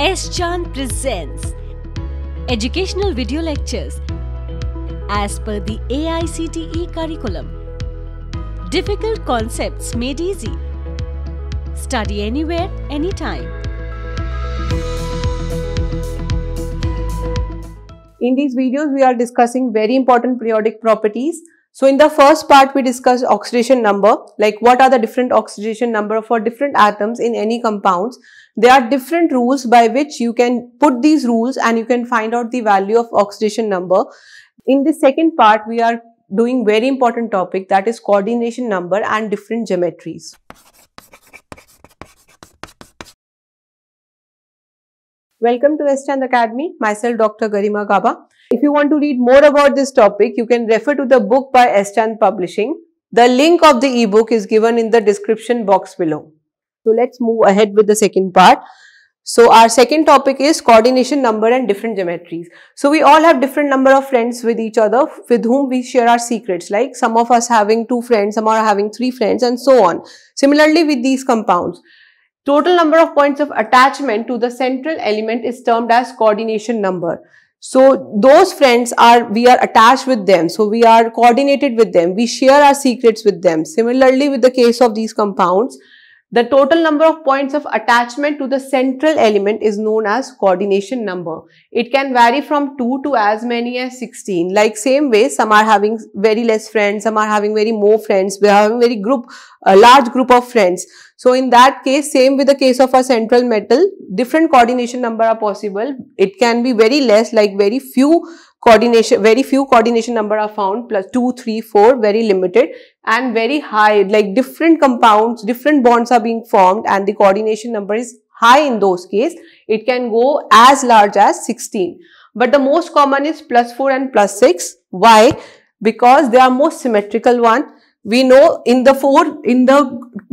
S. Chand presents educational video lectures as per the AICTE curriculum. Difficult concepts made easy. Study anywhere, anytime. In these videos, we are discussing very important periodic properties. So in the first part, we discuss oxidation number, like what are the different oxidation number for different atoms in any compounds. There are different rules by which you can put these rules and you can find out the value of oxidation number. In the second part, we are doing very important topic that is coordination number and different geometries. Welcome to S. Academy, myself Dr. Garima Gaba. If you want to read more about this topic, you can refer to the book by. Chand Publishing. The link of the ebook is given in the description box below. So let's move ahead with the second part. So our second topic is coordination number and different geometries. So we all have different number of friends with each other with whom we share our secrets like some of us having two friends, some are having three friends and so on. Similarly with these compounds. Total number of points of attachment to the central element is termed as coordination number. So those friends are, we are attached with them. So we are coordinated with them. We share our secrets with them. Similarly with the case of these compounds, the total number of points of attachment to the central element is known as coordination number. It can vary from 2 to as many as 16. Like same way, some are having very less friends, some are having very more friends, we are having very group, a large group of friends. So in that case, same with the case of a central metal, different coordination number are possible. It can be very less, like very few coordination very few coordination number are found plus 2 3 4 very limited and very high like different compounds different bonds are being formed and the coordination number is high in those case. It can go as large as 16 but the most common is plus 4 and plus 6 why? Because they are most symmetrical one we know in the four in the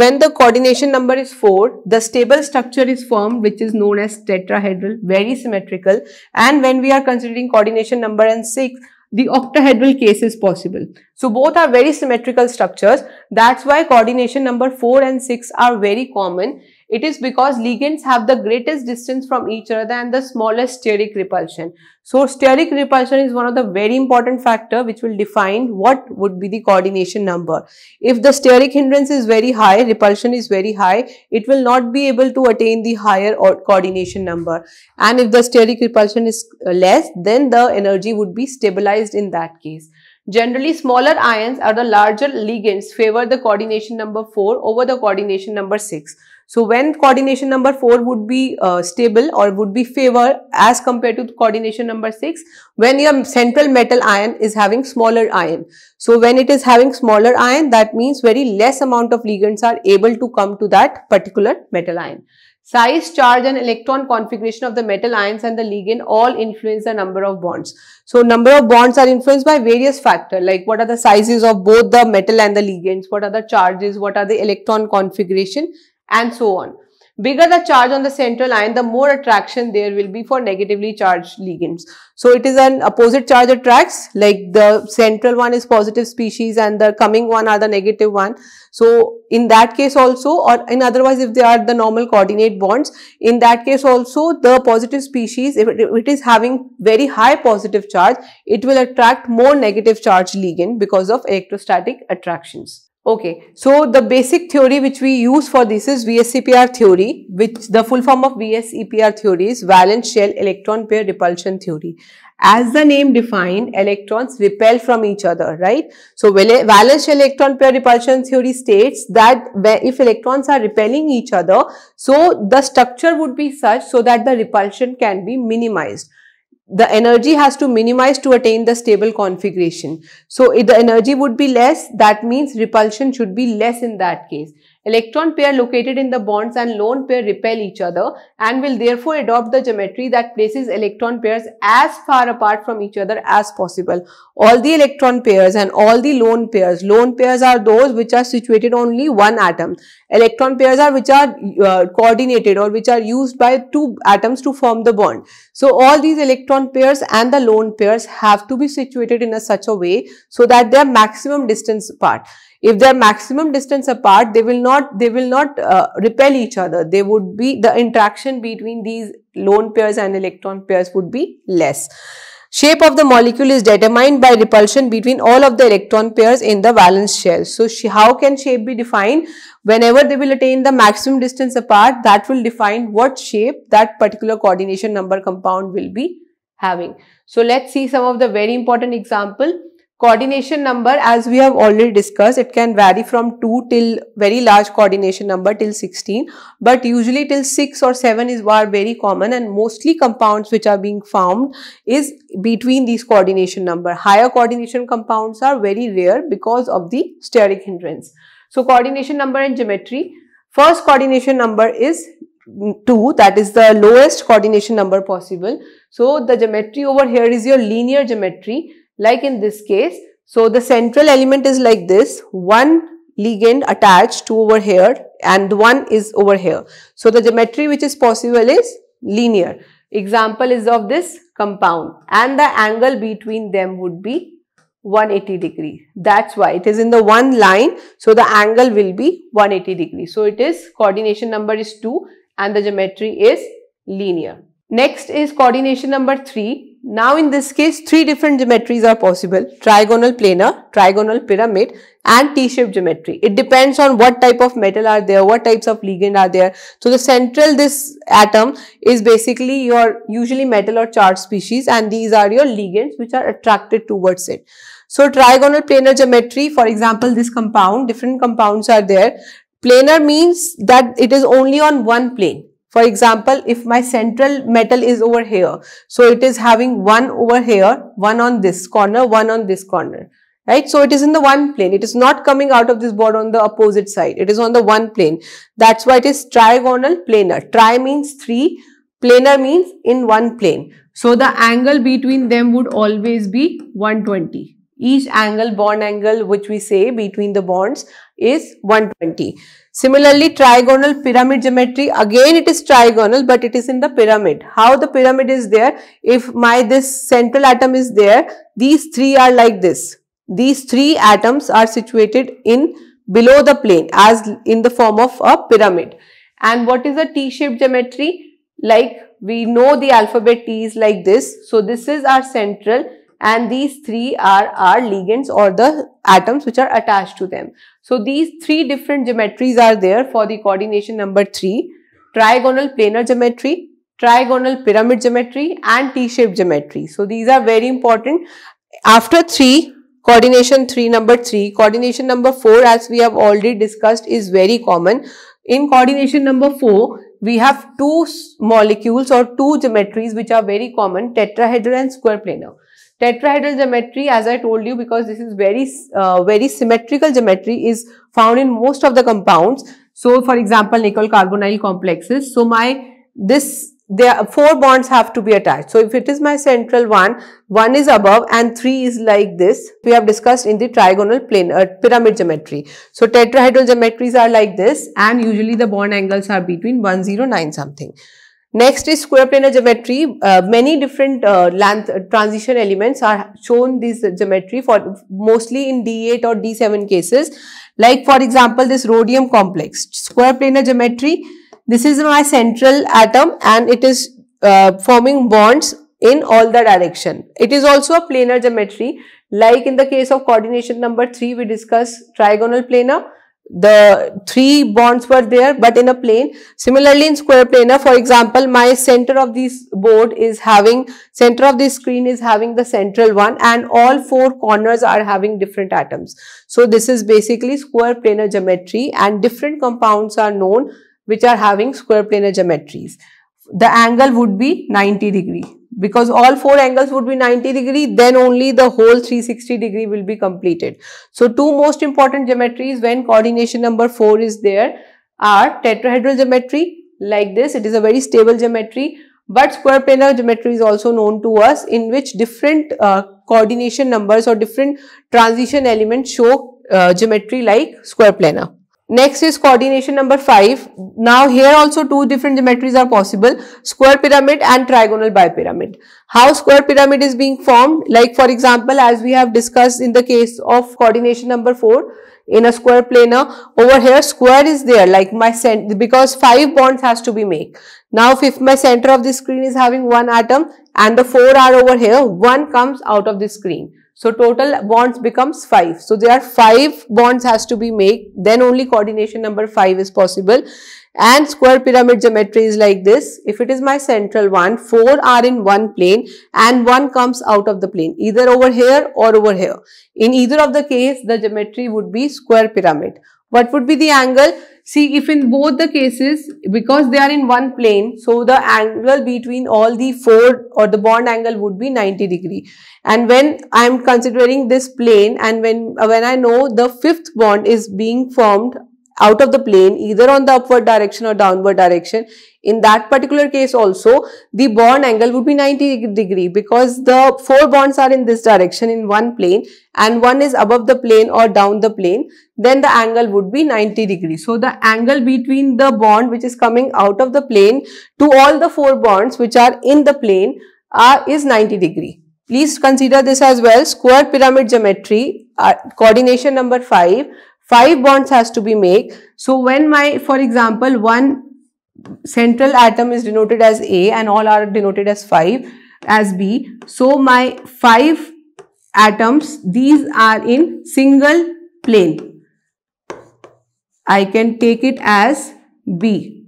when the coordination number is 4 the stable structure is formed which is known as tetrahedral very symmetrical. And when we are considering coordination number and 6 the octahedral case is possible. So both are very symmetrical structures. That's why coordination number 4 and 6 are very common it is because ligands have the greatest distance from each other and the smallest steric repulsion. So steric repulsion is one of the very important factor which will define what would be the coordination number. If the steric hindrance is very high, repulsion is very high, it will not be able to attain the higher coordination number. And if the steric repulsion is uh, less, then the energy would be stabilized in that case. Generally, smaller ions are the larger ligands favor the coordination number 4 over the coordination number 6. So when coordination number 4 would be uh, stable or would be favor as compared to coordination number 6 when your central metal ion is having smaller ion. So when it is having smaller ion that means very less amount of ligands are able to come to that particular metal ion. Size, charge and electron configuration of the metal ions and the ligand all influence the number of bonds. So number of bonds are influenced by various factors like what are the sizes of both the metal and the ligands, what are the charges, what are the electron configuration and so on. Bigger the charge on the central ion, the more attraction there will be for negatively charged ligands. So it is an opposite charge attracts like the central one is positive species and the coming one are the negative one. So in that case also or in otherwise if they are the normal coordinate bonds, in that case also the positive species if it, if it is having very high positive charge, it will attract more negative charge ligand because of electrostatic attractions. Okay, so the basic theory which we use for this is VSEPR theory, which the full form of VSEPR theory is valence shell electron pair repulsion theory. As the name defined, electrons repel from each other, right? So, valence shell electron pair repulsion theory states that if electrons are repelling each other, so the structure would be such so that the repulsion can be minimized the energy has to minimize to attain the stable configuration. So, if the energy would be less, that means repulsion should be less in that case. Electron pair located in the bonds and lone pair repel each other and will therefore adopt the geometry that places electron pairs as far apart from each other as possible. All the electron pairs and all the lone pairs, lone pairs are those which are situated only one atom. Electron pairs are which are uh, coordinated or which are used by two atoms to form the bond. So all these electron pairs and the lone pairs have to be situated in a such a way so that they are maximum distance apart. If they are maximum distance apart, they will not, they will not uh, repel each other. They would be, the interaction between these lone pairs and electron pairs would be less. Shape of the molecule is determined by repulsion between all of the electron pairs in the valence shell. So, how can shape be defined? Whenever they will attain the maximum distance apart, that will define what shape that particular coordination number compound will be having. So, let's see some of the very important example. Coordination number as we have already discussed it can vary from 2 till very large coordination number till 16 but usually till 6 or 7 is are very common and mostly compounds which are being found is between these coordination number. Higher coordination compounds are very rare because of the steric hindrance. So coordination number and geometry. First coordination number is 2 that is the lowest coordination number possible. So the geometry over here is your linear geometry like in this case. So the central element is like this, one ligand attached to over here and one is over here. So the geometry which is possible is linear. Example is of this compound and the angle between them would be 180 degree. That's why it is in the one line. So the angle will be 180 degree. So it is coordination number is 2 and the geometry is linear. Next is coordination number 3 now in this case, three different geometries are possible, trigonal planar, trigonal pyramid and T-shaped geometry. It depends on what type of metal are there, what types of ligand are there. So the central this atom is basically your usually metal or charged species and these are your ligands which are attracted towards it. So trigonal planar geometry, for example, this compound, different compounds are there. Planar means that it is only on one plane for example, if my central metal is over here, so it is having one over here, one on this corner, one on this corner, right? So it is in the one plane. It is not coming out of this board on the opposite side. It is on the one plane. That's why it is trigonal planar. Tri means three, planar means in one plane. So the angle between them would always be 120. Each angle, bond angle, which we say between the bonds is 120. Similarly, trigonal pyramid geometry, again it is trigonal but it is in the pyramid. How the pyramid is there? If my this central atom is there, these three are like this. These three atoms are situated in below the plane as in the form of a pyramid. And what is a T-shaped geometry? Like we know the alphabet T is like this. So this is our central and these three are our ligands or the atoms which are attached to them. So these three different geometries are there for the coordination number 3, trigonal planar geometry, trigonal pyramid geometry and T-shaped geometry. So these are very important. After 3, coordination 3 number 3, coordination number 4 as we have already discussed is very common. In coordination number 4, we have two molecules or two geometries which are very common, tetrahedral and square planar. Tetrahedral geometry, as I told you, because this is very, uh, very symmetrical geometry is found in most of the compounds. So, for example, nickel carbonyl complexes. So, my, this, there four bonds have to be attached. So, if it is my central one, one is above and three is like this. We have discussed in the trigonal plane, uh, pyramid geometry. So, tetrahedral geometries are like this and usually the bond angles are between 109 something. Next is square planar geometry. Uh, many different uh, length uh, transition elements are shown this geometry for mostly in D8 or D7 cases. Like for example, this rhodium complex. Square planar geometry. This is my central atom and it is uh, forming bonds in all the direction. It is also a planar geometry. Like in the case of coordination number 3, we discuss trigonal planar the three bonds were there but in a plane. Similarly in square planar uh, for example my center of this board is having center of this screen is having the central one and all four corners are having different atoms. So this is basically square planar geometry and different compounds are known which are having square planar geometries. The angle would be 90 degree because all four angles would be 90 degree then only the whole 360 degree will be completed. So two most important geometries when coordination number 4 is there are tetrahedral geometry like this it is a very stable geometry but square planar geometry is also known to us in which different uh, coordination numbers or different transition elements show uh, geometry like square planar. Next is coordination number 5. Now here also two different geometries are possible, square pyramid and trigonal bipyramid. How square pyramid is being formed? Like for example, as we have discussed in the case of coordination number 4, in a square planar. Over here square is there like my cent because 5 bonds has to be made. Now if my center of the screen is having one atom and the 4 are over here, one comes out of the screen. So total bonds becomes 5. So there are 5 bonds has to be made then only coordination number 5 is possible and square pyramid geometry is like this. If it is my central one, 4 are in one plane and 1 comes out of the plane either over here or over here. In either of the case the geometry would be square pyramid. What would be the angle? See if in both the cases because they are in one plane so the angle between all the four or the bond angle would be 90 degree and when I am considering this plane and when when I know the fifth bond is being formed out of the plane either on the upward direction or downward direction in that particular case also the bond angle would be 90 degree because the four bonds are in this direction in one plane and one is above the plane or down the plane then the angle would be 90 degree. So the angle between the bond which is coming out of the plane to all the four bonds which are in the plane are is 90 degree. Please consider this as well square pyramid geometry uh, coordination number 5 5 bonds has to be made. So when my for example one central atom is denoted as A and all are denoted as 5 as B. So my 5 atoms these are in single plane. I can take it as B.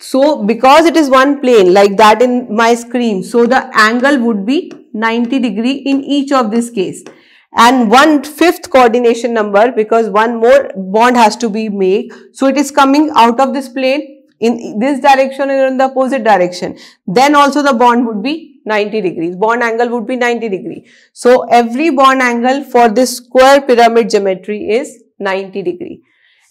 So because it is one plane like that in my screen so the angle would be 90 degree in each of this case and one fifth coordination number because one more bond has to be made. So it is coming out of this plane in this direction and in the opposite direction. Then also the bond would be 90 degrees. Bond angle would be 90 degree. So every bond angle for this square pyramid geometry is 90 degree.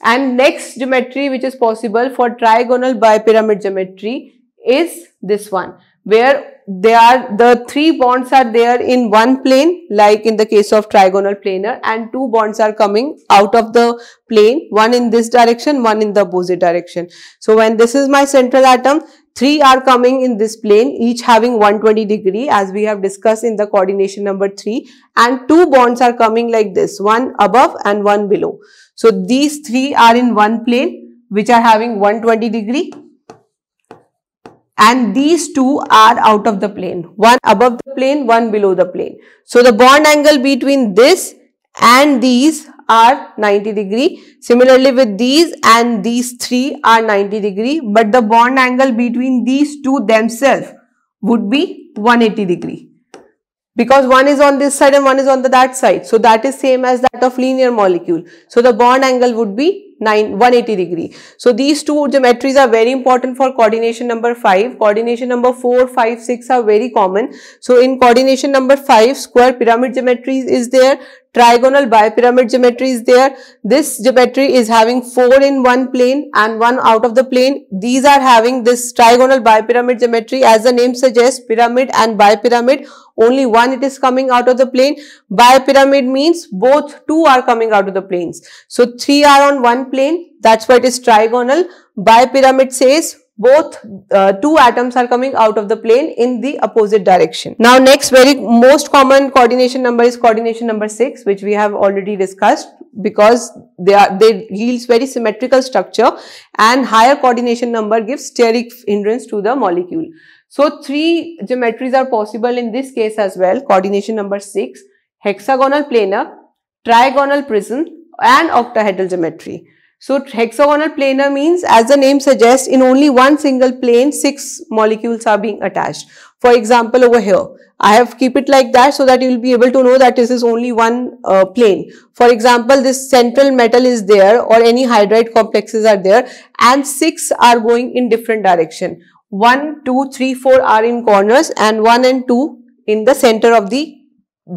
And next geometry which is possible for trigonal bipyramid geometry is this one where they are the three bonds are there in one plane like in the case of trigonal planar and two bonds are coming out of the plane one in this direction one in the opposite direction. So when this is my central atom three are coming in this plane each having 120 degree as we have discussed in the coordination number 3 and two bonds are coming like this one above and one below. So these three are in one plane which are having 120 degree and these two are out of the plane. One above the plane one below the plane. So the bond angle between this and these are 90 degree. Similarly with these and these three are 90 degree. But the bond angle between these two themselves would be 180 degree because one is on this side and one is on the that side so that is same as that of linear molecule so the bond angle would be 9 180 degree. So these two geometries are very important for coordination number 5. Coordination number 4, 5, 6 are very common. So in coordination number 5 square pyramid geometry is there trigonal bipyramid geometry is there. This geometry is having four in one plane and one out of the plane. These are having this trigonal bipyramid geometry as the name suggests pyramid and bipyramid. Only one it is coming out of the plane. Bipyramid means both two are coming out of the planes. So three are on one plane. That's why it is trigonal. Bipyramid says both uh, two atoms are coming out of the plane in the opposite direction. Now next very most common coordination number is coordination number 6 which we have already discussed because they are they yields very symmetrical structure and higher coordination number gives steric hindrance to the molecule. So three geometries are possible in this case as well coordination number 6 hexagonal planar, trigonal prism and octahedral geometry. So hexagonal planar means as the name suggests in only one single plane six molecules are being attached. For example over here I have keep it like that so that you will be able to know that this is only one uh, plane. For example this central metal is there or any hydride complexes are there and six are going in different direction. One, two, three, four are in corners and 1 and 2 in the center of the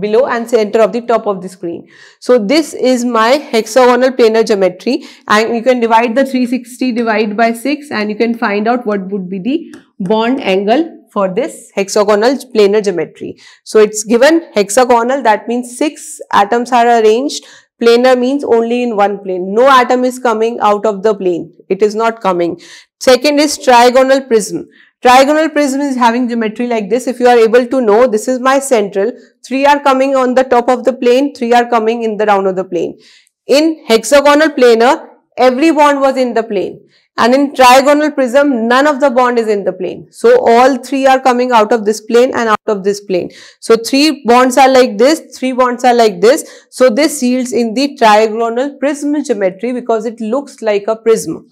below and center of the top of the screen. So this is my hexagonal planar geometry and you can divide the 360 divide by 6 and you can find out what would be the bond angle for this hexagonal planar geometry. So it's given hexagonal that means 6 atoms are arranged planar means only in one plane. No atom is coming out of the plane. It is not coming. Second is trigonal prism. Trigonal prism is having geometry like this. If you are able to know, this is my central. Three are coming on the top of the plane, three are coming in the round of the plane. In hexagonal planar, every bond was in the plane. And in trigonal prism, none of the bond is in the plane. So all three are coming out of this plane and out of this plane. So three bonds are like this, three bonds are like this. So this yields in the trigonal prism geometry because it looks like a prism.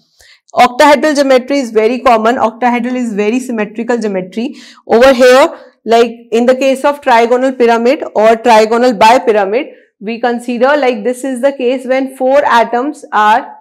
Octahedral geometry is very common. Octahedral is very symmetrical geometry. Over here, like in the case of trigonal pyramid or trigonal bipyramid, we consider like this is the case when four atoms are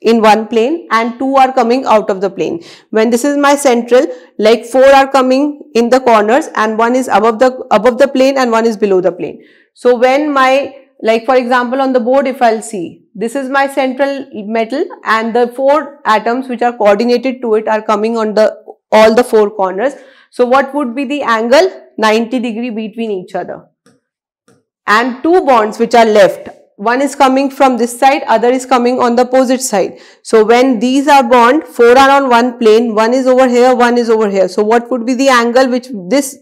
in one plane and two are coming out of the plane. When this is my central, like four are coming in the corners and one is above the above the plane and one is below the plane. So when my like for example on the board if I'll see this is my central metal and the four atoms which are coordinated to it are coming on the all the four corners. So what would be the angle? 90 degree between each other. And two bonds which are left. One is coming from this side, other is coming on the opposite side. So when these are bond, four are on one plane, one is over here, one is over here. So what would be the angle which this,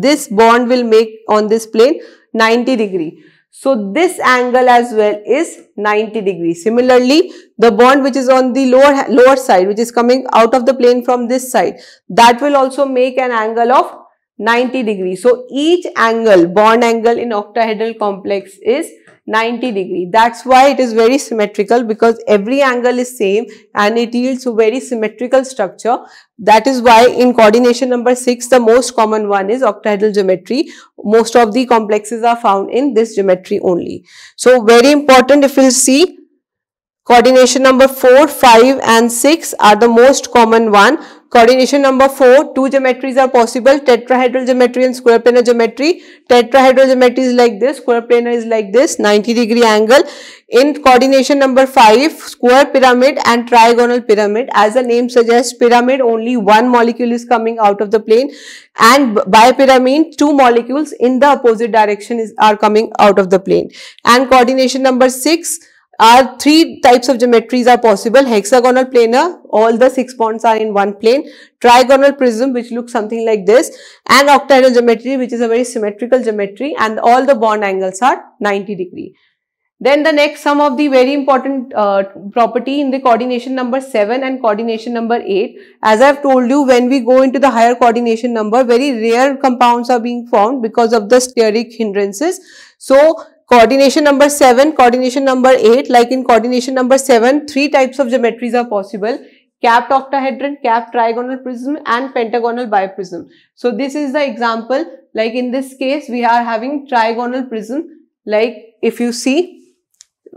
this bond will make on this plane? 90 degree. So this angle as well is 90 degrees. Similarly, the bond which is on the lower, lower side which is coming out of the plane from this side that will also make an angle of 90 degrees. So each angle, bond angle in octahedral complex is 90 degree. That's why it is very symmetrical because every angle is same and it yields a very symmetrical structure. That is why in coordination number 6 the most common one is octahedral geometry. Most of the complexes are found in this geometry only. So very important if you see coordination number 4, 5 and 6 are the most common one Coordination number 4, two geometries are possible, tetrahedral geometry and square planar geometry. Tetrahedral geometry is like this, square planar is like this, 90 degree angle. In coordination number 5, square pyramid and trigonal pyramid. As the name suggests, pyramid only one molecule is coming out of the plane and bipyramid, two molecules in the opposite direction is, are coming out of the plane. And coordination number 6, are three types of geometries are possible. Hexagonal planar all the six bonds are in one plane. Trigonal prism which looks something like this. And octahedral geometry which is a very symmetrical geometry. And all the bond angles are 90 degree. Then the next some of the very important uh, property in the coordination number 7 and coordination number 8 as I have told you when we go into the higher coordination number very rare compounds are being formed because of the steric hindrances. So Coordination number 7, coordination number 8, like in coordination number 7, three types of geometries are possible. Capped octahedron, capped trigonal prism and pentagonal biprism. So this is the example, like in this case, we are having trigonal prism. Like if you see,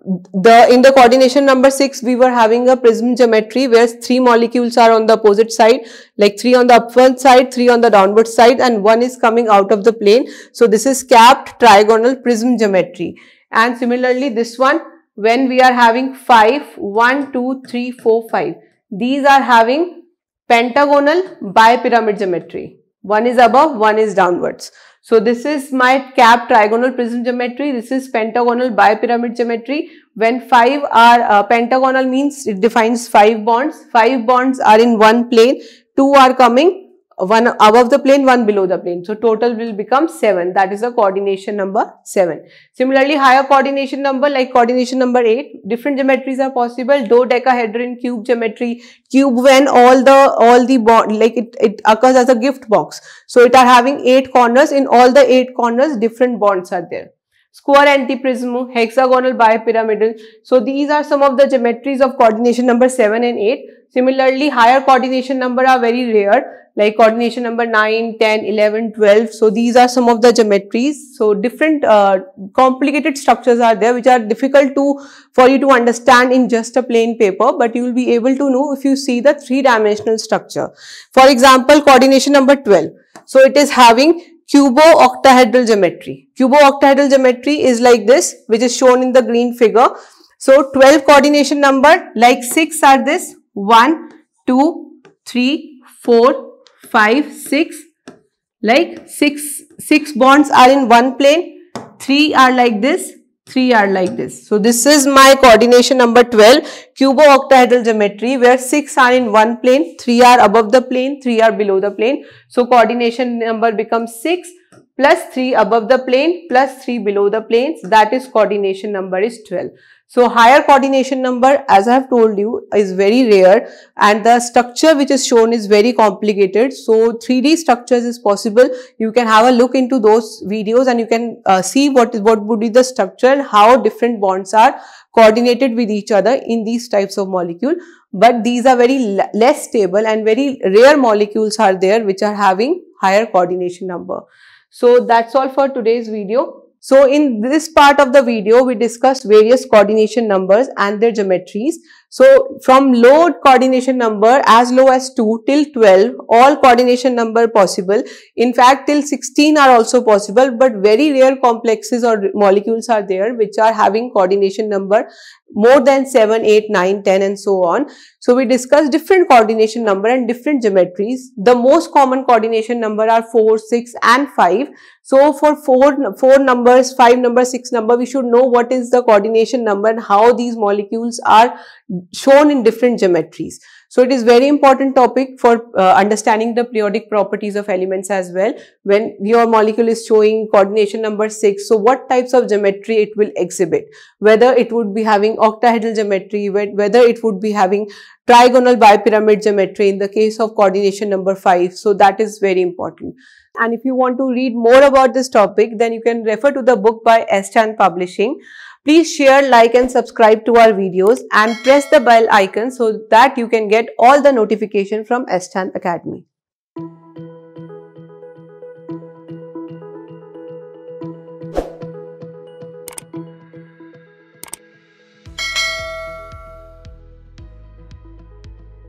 the in the coordination number 6 we were having a prism geometry where three molecules are on the opposite side like three on the upward side three on the downward side and one is coming out of the plane. So this is capped trigonal prism geometry. And similarly this one when we are having 5 1 2 3 4 5 these are having pentagonal bipyramid geometry. One is above one is downwards so this is my cap trigonal prism geometry. This is pentagonal bipyramid geometry. When five are uh, pentagonal means it defines five bonds. Five bonds are in one plane. Two are coming one above the plane, one below the plane. So total will become 7. That is the coordination number 7. Similarly, higher coordination number like coordination number 8, different geometries are possible. Dodecahedron cube geometry, cube when all the all the like it, it occurs as a gift box. So it are having 8 corners. In all the 8 corners, different bonds are there square antiprism, hexagonal bipyramidal. So these are some of the geometries of coordination number 7 and 8. Similarly, higher coordination number are very rare like coordination number 9, 10, 11, 12. So these are some of the geometries. So different uh, complicated structures are there which are difficult to for you to understand in just a plain paper but you will be able to know if you see the three dimensional structure. For example, coordination number 12. So it is having cubo-octahedral geometry. Cubo-octahedral geometry is like this which is shown in the green figure. So 12 coordination number like 6 are this 1, 2, 3, 4, 5, 6, like 6, 6 bonds are in one plane, 3 are like this, 3 are like this. So this is my coordination number 12 cubo-octahedral geometry where 6 are in one plane, 3 are above the plane, 3 are below the plane. So coordination number becomes 6 plus 3 above the plane plus 3 below the planes that is coordination number is 12. So higher coordination number as I have told you is very rare and the structure which is shown is very complicated. So 3D structures is possible. You can have a look into those videos and you can uh, see what is what would be the structure and how different bonds are coordinated with each other in these types of molecule. But these are very less stable and very rare molecules are there which are having higher coordination number. So that's all for today's video. So in this part of the video, we discussed various coordination numbers and their geometries. So from low coordination number as low as 2 till 12, all coordination number possible. In fact, till 16 are also possible, but very rare complexes or molecules are there which are having coordination number more than 7, 8, 9, 10 and so on. So we discussed different coordination number and different geometries. The most common coordination number are 4, 6 and 5. So for 4, 4 numbers, 5 number, 6 number, we should know what is the coordination number and how these molecules are shown in different geometries. So it is very important topic for uh, understanding the periodic properties of elements as well. When your molecule is showing coordination number 6, so what types of geometry it will exhibit? Whether it would be having octahedral geometry, whether it would be having trigonal bipyramid geometry in the case of coordination number 5. So that is very important. And if you want to read more about this topic, then you can refer to the book by. Chand Publishing. Please share, like and subscribe to our videos and press the bell icon so that you can get all the notification from. Chand Academy.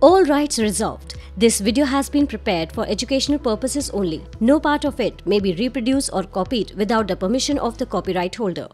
All rights reserved. This video has been prepared for educational purposes only. No part of it may be reproduced or copied without the permission of the copyright holder.